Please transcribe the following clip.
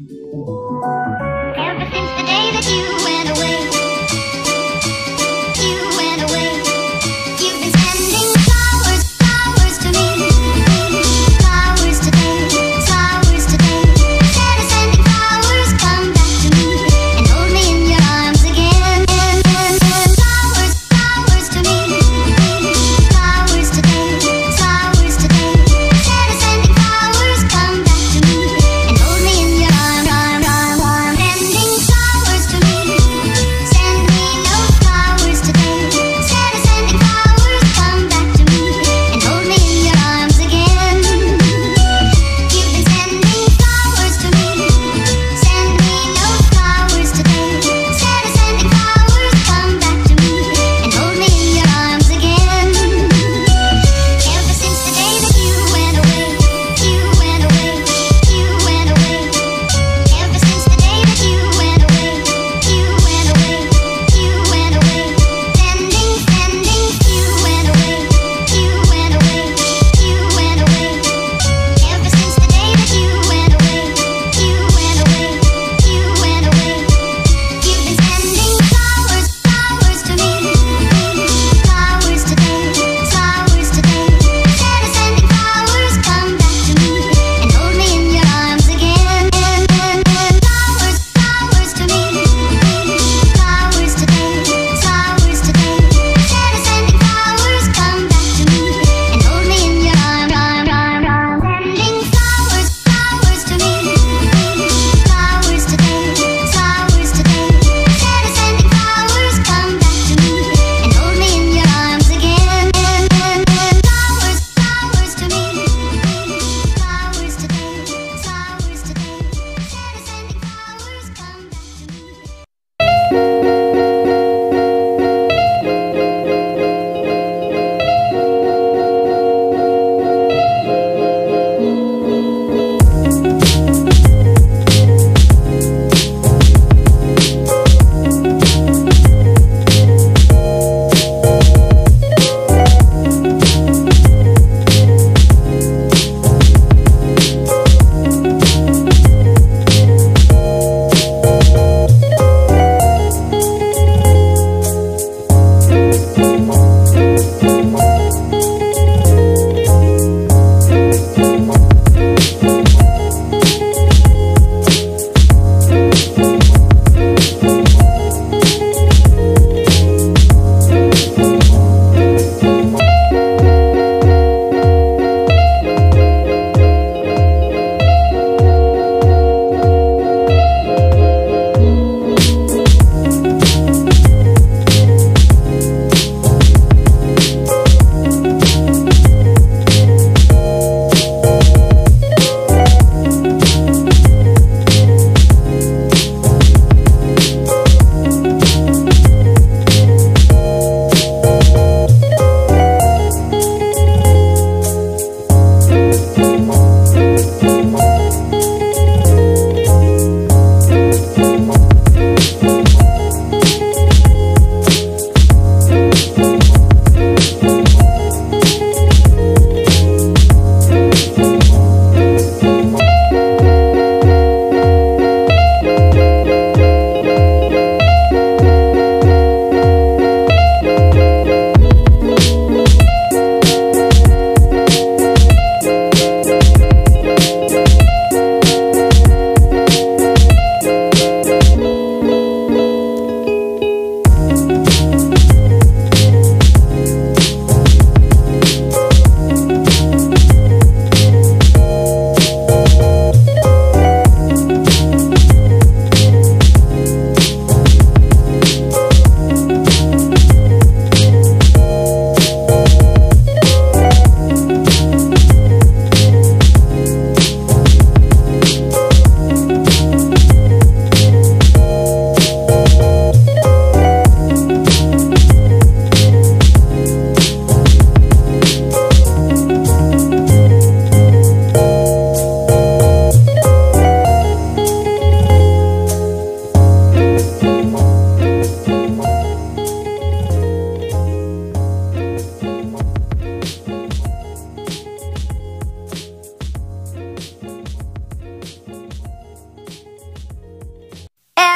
Ever since the day that you